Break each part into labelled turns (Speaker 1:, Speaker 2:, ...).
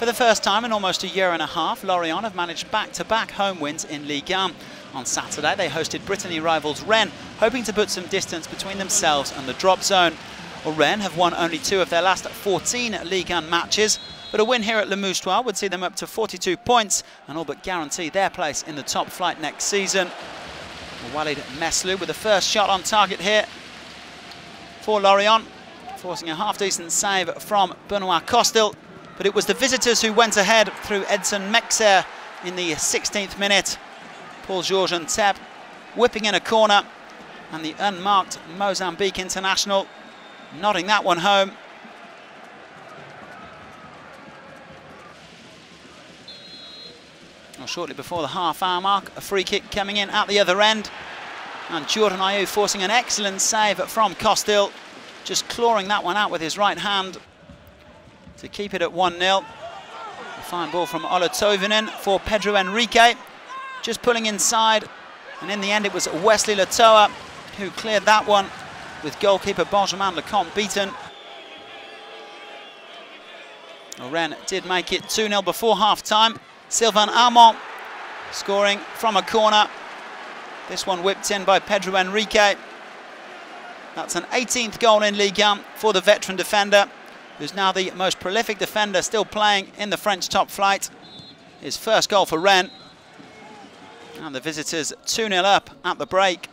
Speaker 1: For the first time in almost a year and a half, Lorient have managed back-to-back -back home wins in Ligue 1. On Saturday, they hosted Brittany rivals Rennes, hoping to put some distance between themselves and the drop zone. Well, Rennes have won only two of their last 14 Ligue 1 matches, but a win here at Le Moustoir would see them up to 42 points and all but guarantee their place in the top flight next season. Walid Mesloub with the first shot on target here for Lorient, forcing a half-decent save from Benoit Costil but it was the visitors who went ahead through Edson Mexer in the 16th minute. Paul Georges Ntep whipping in a corner, and the unmarked Mozambique international nodding that one home. Well, shortly before the half-hour mark, a free kick coming in at the other end. And Jordan Ayew forcing an excellent save from Costil, just clawing that one out with his right hand to keep it at 1-0. A fine ball from Ola Toivonen for Pedro Henrique. just pulling inside. And in the end, it was Wesley Lautoa who cleared that one with goalkeeper Benjamin Lecomte beaten. Rennes did make it 2-0 before half-time. Sylvain Armand scoring from a corner. This one whipped in by Pedro Henrique. That's an 18th goal in Ligue 1 for the veteran defender who's now the most prolific defender still playing in the French top flight. His first goal for Rennes. And the visitors 2-0 up at the break.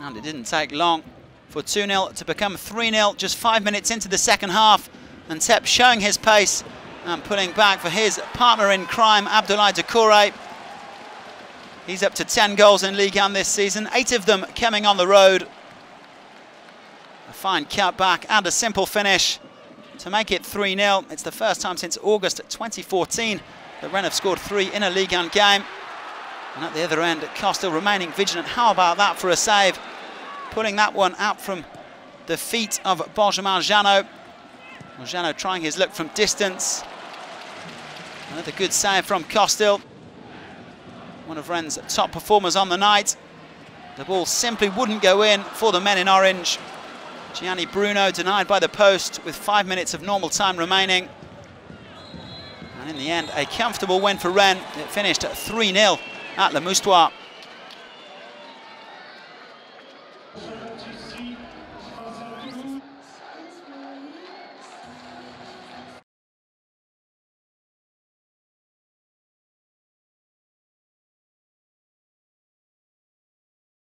Speaker 1: And it didn't take long for 2-0 to become 3-0 just five minutes into the second half. Ntep showing his pace and pulling back for his partner in crime, Abdoulaye Doucouré. He's up to 10 goals in Ligue 1 this season, eight of them coming on the road. A fine cut back and a simple finish to make it 3-0. It's the first time since August 2014 that Rennes have scored three in a league 1 game. And at the other end, Costil remaining vigilant. How about that for a save? Putting that one out from the feet of Benjamin Jeannot. Jeannot trying his look from distance. Another good save from Costil. One of Rennes' top performers on the night. The ball simply wouldn't go in for the men in orange. Gianni Bruno denied by the post with five minutes of normal time remaining. And in the end, a comfortable win for Rennes. It finished at 3-0 at Le Moustoir.